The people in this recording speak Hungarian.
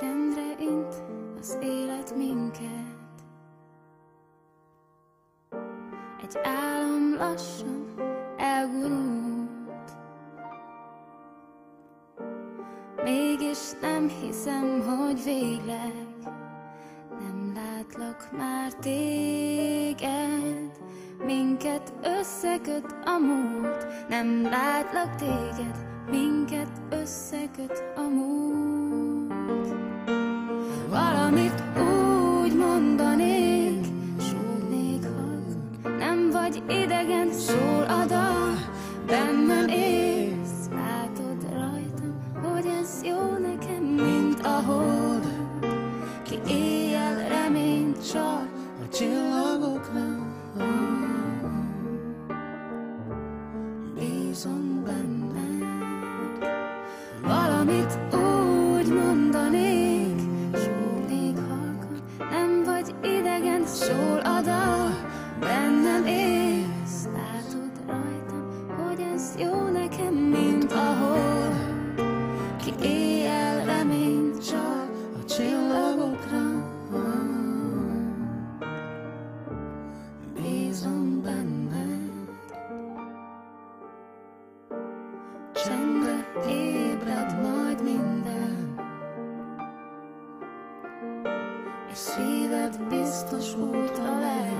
Csendre int az élet minket. Egy álom lassan elgurult. Mégis nem hiszem, hogy végleg Nem látlak már téged. Minket összeköt a múlt Nem látlak téged. Minket összeköt a múlt Valamit úgy mondanék. Súgnék halkan Nem vagy idegen, szól a dal Bennem élsz. Látod rajtam, hogy ez jó nekem Mint a hold. Ki éjjel reményt csal A csillagokra. Bízom benned Valamit úgy jó nekem Mint a hold Ki éjjel reményt csal A csillagokra. Bízom benned Csendre ébred majd minden. És szíved biztos a lehet